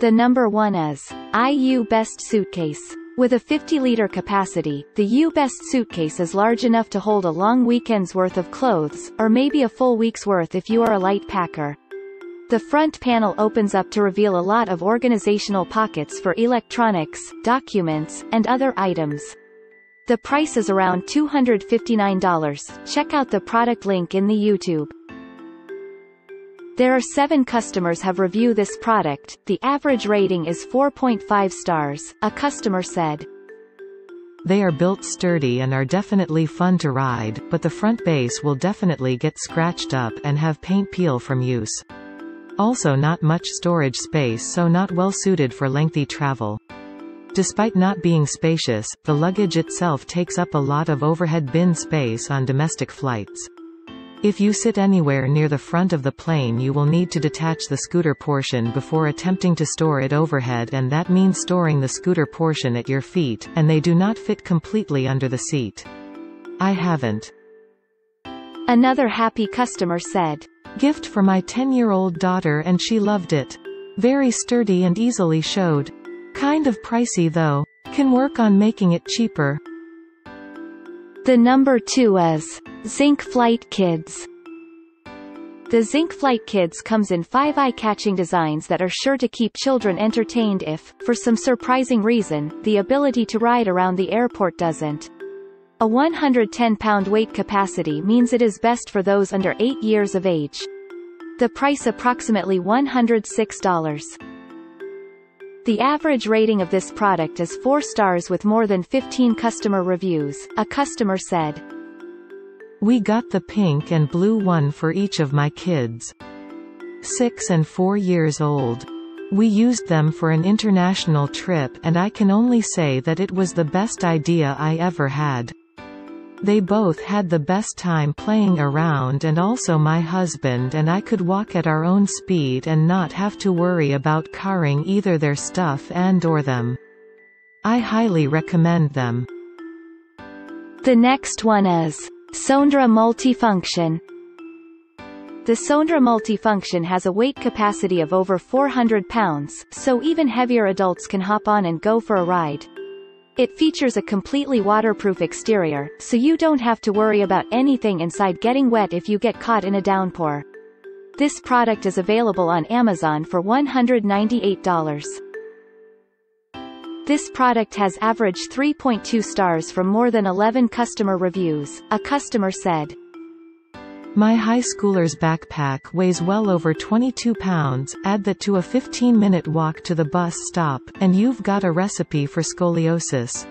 The number one is IU Best Suitcase. With a 50-liter capacity, the U-Best suitcase is large enough to hold a long weekend's worth of clothes, or maybe a full week's worth if you are a light packer. The front panel opens up to reveal a lot of organizational pockets for electronics, documents, and other items. The price is around $259. Check out the product link in the YouTube. There are seven customers have reviewed this product, the average rating is 4.5 stars, a customer said. They are built sturdy and are definitely fun to ride, but the front base will definitely get scratched up and have paint peel from use. Also not much storage space so not well suited for lengthy travel. Despite not being spacious, the luggage itself takes up a lot of overhead bin space on domestic flights. If you sit anywhere near the front of the plane you will need to detach the scooter portion before attempting to store it overhead and that means storing the scooter portion at your feet, and they do not fit completely under the seat. I haven't. Another happy customer said. Gift for my 10-year-old daughter and she loved it. Very sturdy and easily showed. Kind of pricey though. Can work on making it cheaper. The number two is Zinc Flyte Kids. The Zinc Flyte Kids comes in five eye-catching designs that are sure to keep children entertained if, for some surprising reason, the ability to ride around the airport doesn't. A 110-pound weight capacity means it is best for those under 8 years of age. The price approximately $106. The average rating of this product is 4 stars with more than 15 customer reviews, a customer said. We got the pink and blue one for each of my kids. 6 and 4 years old. We used them for an international trip and I can only say that it was the best idea I ever had. They both had the best time playing around and also my husband and I could walk at our own speed and not have to worry about carrying either their stuff and or them. I highly recommend them. The next one is Sondre Multifunction. The Sondre Multifunction has a weight capacity of over 400 pounds, so even heavier adults can hop on and go for a ride. It features a completely waterproof exterior, so you don't have to worry about anything inside getting wet if you get caught in a downpour. This product is available on Amazon for $198. This product has averaged 3.2 stars from more than 11 customer reviews, a customer said. My high schooler's backpack weighs well over 22 pounds, add that to a 15-minute walk to the bus stop, and you've got a recipe for scoliosis.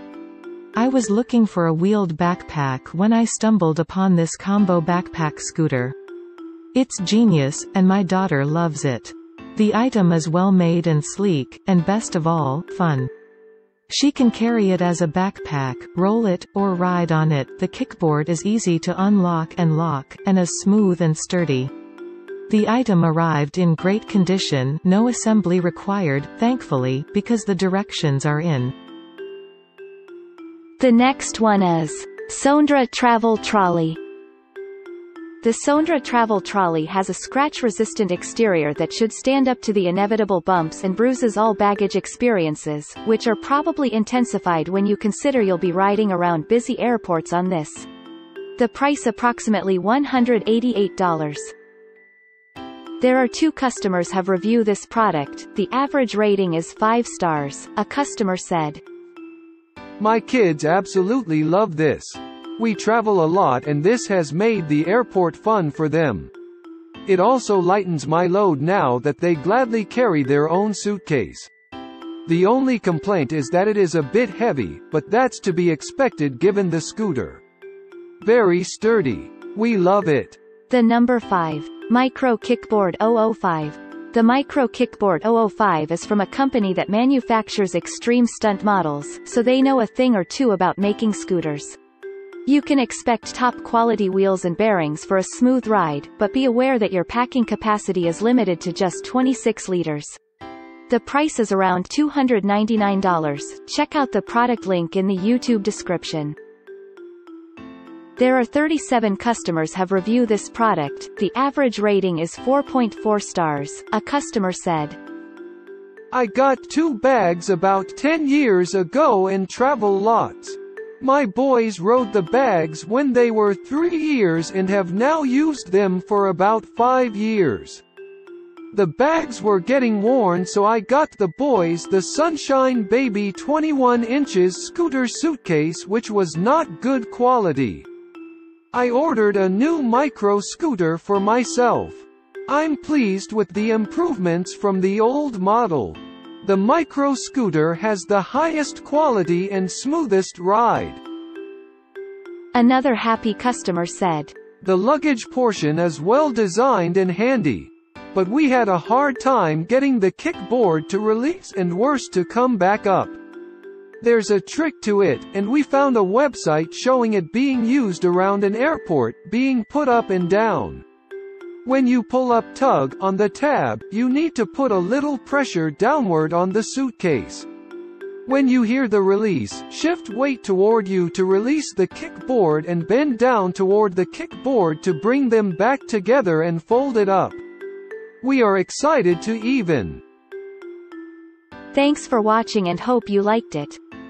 I was looking for a wheeled backpack when I stumbled upon this combo backpack scooter. It's genius, and my daughter loves it. The item is well made and sleek, and best of all, fun. She can carry it as a backpack, roll it, or ride on it. The kickboard is easy to unlock and lock, and is smooth and sturdy. The item arrived in great condition, no assembly required, thankfully, because the directions are in. The next one is Sondre Travel Trolley. The Sondre travel trolley has a scratch-resistant exterior that should stand up to the inevitable bumps and bruises all baggage experiences, which are probably intensified when you consider you'll be riding around busy airports on this. The price approximately $188. There are two customers have reviewed this product, the average rating is 5 stars, a customer said. My kids absolutely love this. We travel a lot and this has made the airport fun for them. It also lightens my load now that they gladly carry their own suitcase. The only complaint is that it is a bit heavy, but that's to be expected given the scooter. Very sturdy. We love it. The number 5. Micro Kickboard 005. The Micro Kickboard 005 is from a company that manufactures extreme stunt models, so they know a thing or two about making scooters. You can expect top-quality wheels and bearings for a smooth ride, but be aware that your packing capacity is limited to just 26 liters. The price is around $299. Check out the product link in the YouTube description. There are 37 customers have reviewed this product, the average rating is 4.4 stars, a customer said. I got two bags about 10 years ago and travel lots. My boys rode the bags when they were three years and have now used them for about five years. The bags were getting worn so I got the boys the Sunshine Baby 21 inches scooter suitcase which was not good quality. I ordered a new micro scooter for myself. I'm pleased with the improvements from the old model. The micro scooter has the highest quality and smoothest ride. Another happy customer said. The luggage portion is well designed and handy. But we had a hard time getting the kickboard to release and worse to come back up. There's a trick to it, and we found a website showing it being used around an airport, being put up and down. When you pull up tug on the tab, you need to put a little pressure downward on the suitcase. When you hear the release, shift weight toward you to release the kickboard and bend down toward the kickboard to bring them back together and fold it up. We are excited to even. Thanks for watching and hope you liked it.